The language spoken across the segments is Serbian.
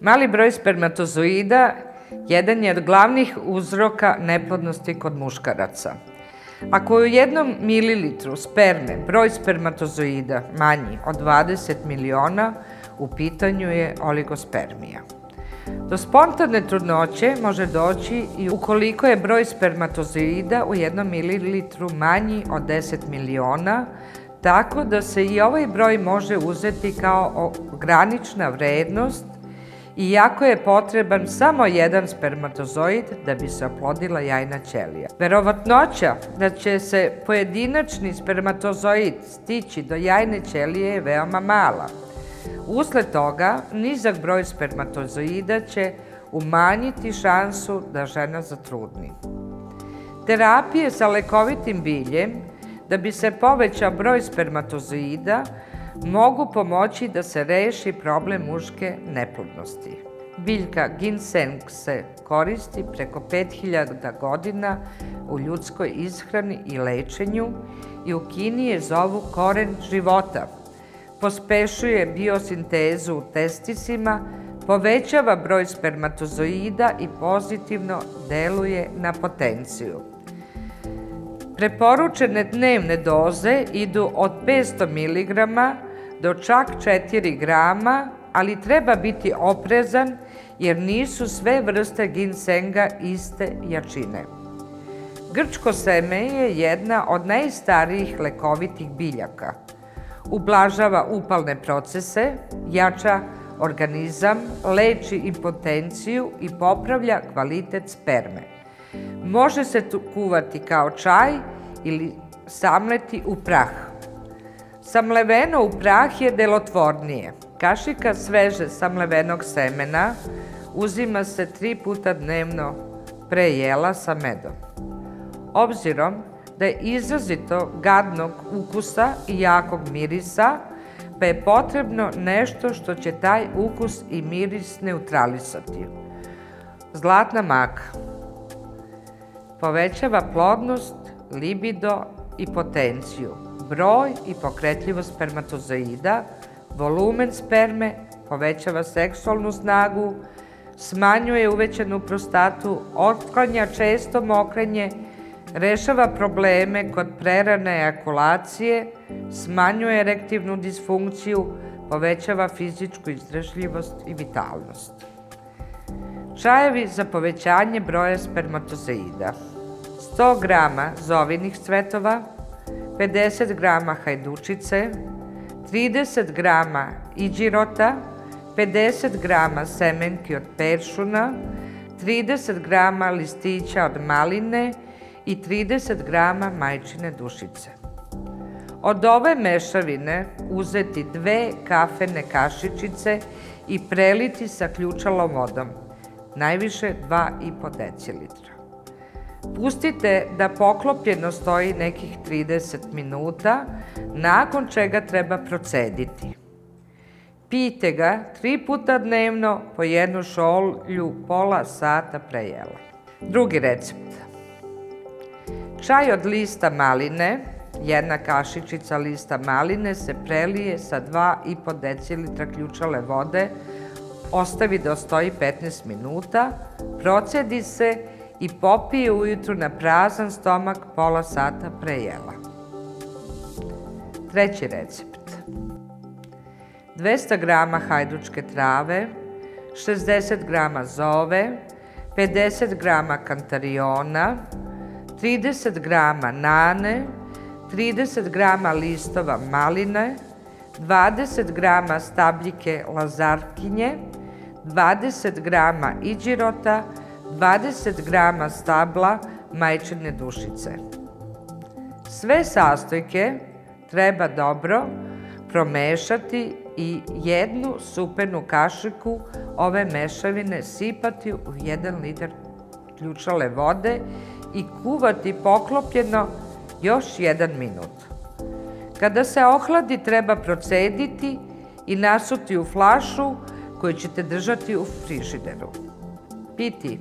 Mali broj spermatozoida jedan je od glavnih uzroka neplodnosti kod muškaraca. Ako je u jednom mililitru sperme broj spermatozoida manji od 20 miliona, u pitanju je oligospermija. Do spontane trudnoće može doći i ukoliko je broj spermatozoida u jednom mililitru manji od 10 miliona, tako da se i ovaj broj može uzeti kao granična vrednost iako je potreban samo jedan spermatozoid da bi se oplodila jajna ćelija. Verovatnoća da će se pojedinačni spermatozoid stići do jajne ćelije je veoma mala. Usled toga, nizak broj spermatozoida će umanjiti šansu da žena zatrudni. Terapije sa lekovitim biljem, da bi se povećao broj spermatozoida, mogu pomoći da se reši problem muške neplodnosti. Biljka ginseng se koristi preko 5000 godina u ljudskoj ishrani i lečenju i u Kini je zovu koren života. Pospešuje biosintezu u testisima, povećava broj spermatozoida i pozitivno deluje na potenciju. Preporučene dnevne doze idu od 500 mg do čak 4 grama, ali treba biti oprezan jer nisu sve vrste ginsenga iste jačine. Grčko seme je jedna od najstarijih lekovitih biljaka. Ublažava upalne procese, jača organizam, leči impotenciju i popravlja kvalitet sperme. Može se kuvati kao čaj ili samleti u prah. Samleveno u prah je delotvornije. Kašika sveže samlevenog semena uzima se tri puta dnevno pre jela sa medom. Obzirom da je izrazito gadnog ukusa i jakog mirisa, pa je potrebno nešto što će taj ukus i miris neutralisati. Zlatna maka povećava plodnost, libido i potenciju broj i pokretljivost spermatozoida, volumen sperme, povećava seksualnu snagu, smanjuje uvećanu prostatu, otklanja često mokrenje, rešava probleme kod prerane ejakulacije, smanjuje erektivnu disfunkciju, povećava fizičku izdržljivost i vitalnost. Čajevi za povećanje broja spermatozoida 100 grama zovinih cvetova, 50 grama hajdučice, 30 grama iđirota, 50 grama semenki od peršuna, 30 grama listića od maline i 30 grama majčine dušice. Od ove mešavine uzeti dve kafene kašičice i preliti sa ključalom vodom, najviše 2,5 decilitra. Pustite da poklopljeno stoji nekih 30 minuta, nakon čega treba procediti. Pijte ga tri puta dnevno po jednu šolju pola sata pre jela. Drugi recept. Čaj od lista maline, jedna kašičica lista maline se prelije sa 2,5 decilitra ključale vode, ostavi da stoji 15 minuta, procedi se i popije ujutru na prazan stomak pola sata pre jela. Treći recept. 200 grama hajdučke trave, 60 grama zove, 50 grama kantariona, 30 grama nane, 30 grama listova maline, 20 grama stabljike lazarkinje, 20 grama iđirota, 20 grama stabla majčine dušice. Sve sastojke treba dobro promešati i jednu supenu kašiku ove mešavine sipati u 1 litar ključale vode i kuvati poklopljeno još jedan minut. Kada se ohladi treba procediti i nasuti u flašu koju ćete držati u frižideru. Piti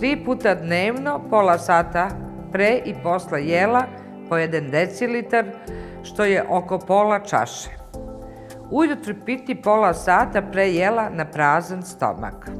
tri puta dnevno, pola sata pre i posle jela po 1 decilitar, što je oko pola čaše. Ujutro piti pola sata pre jela na prazan stomak.